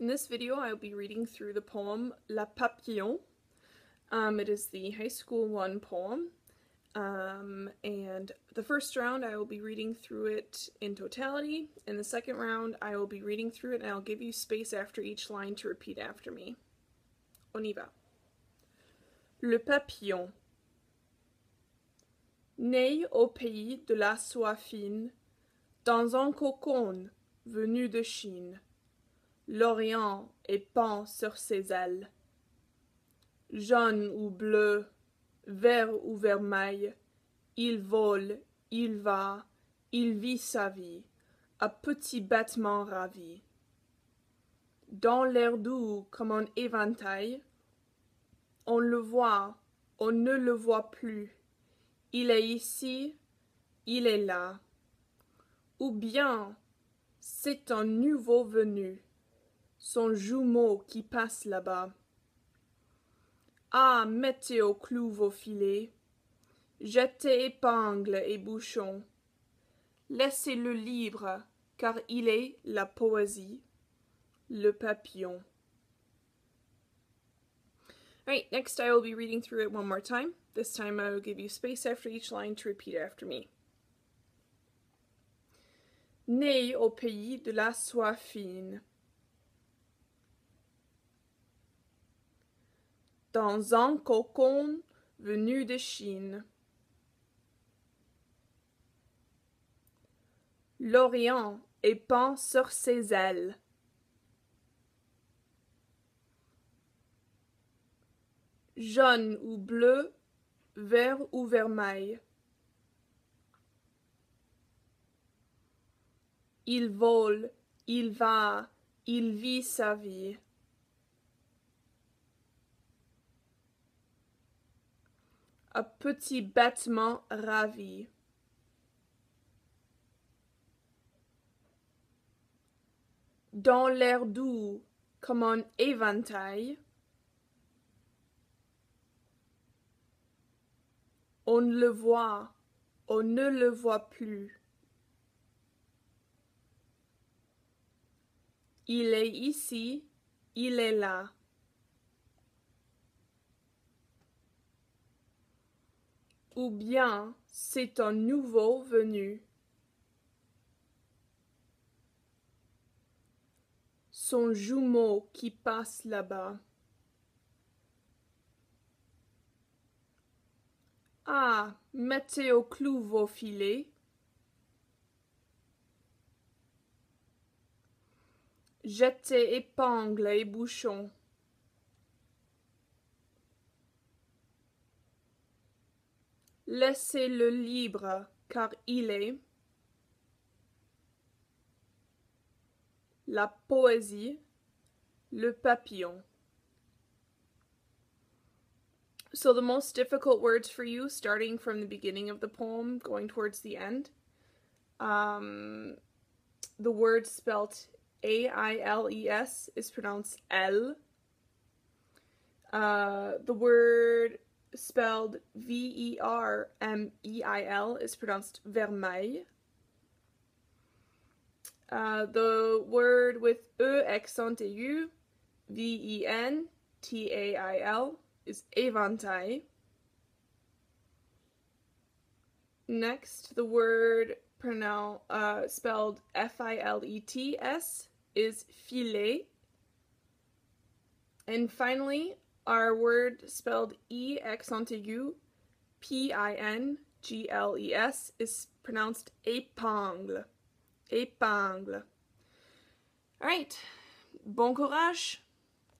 In this video, I will be reading through the poem La Papillon. Um, it is the high school one poem. Um, and the first round, I will be reading through it in totality. In the second round, I will be reading through it and I'll give you space after each line to repeat after me. On y va. Le papillon. Né au pays de la soie fine, dans un cocon venu de Chine, l'Orient est pend sur ses ailes. Jaune ou bleu, vert ou vermeil, il vole, il va, il vit sa vie, à petits battements ravis. Dans l'air doux comme un éventail, on le voit, on ne le voit plus. Il est ici, il est là. Ou bien c'est un nouveau venu, son jumeau qui passe là-bas. Ah, mettez au clou vos filets, jetez épingles et bouchons, laissez-le libre, car il est la poésie, le papillon. Alright, next I will be reading through it one more time. This time I will give you space after each line to repeat after me. Né au pays de la soie fine. Dans un cocon venu de Chine. L'Orient est peint sur ses ailes. Jaune ou bleu, vert ou vermeil. Il vole, il va, il vit sa vie. Un petit battement ravi. Dans l'air doux comme un éventail, on le voit, on ne le voit plus. Il est ici, il est là. Ou bien c'est un nouveau venu. Son jumeau qui passe là-bas. Ah, mettez au clou vos filets. Jetez épingles et bouchons. Laissez-le libre, car il est la poésie, le papillon. So the most difficult words for you, starting from the beginning of the poem, going towards the end. Um, the word spelt A-I-L-E-S is pronounced L. Uh, the word spelled V-E-R-M-E-I-L is pronounced vermeil. Uh, the word with E accent aigu, is éventail. Next, the word pronoun uh, spelled F-I-L-E-T-S is filet. And finally, our word spelled E is pronounced épingle. Épingle. All right. Bon courage.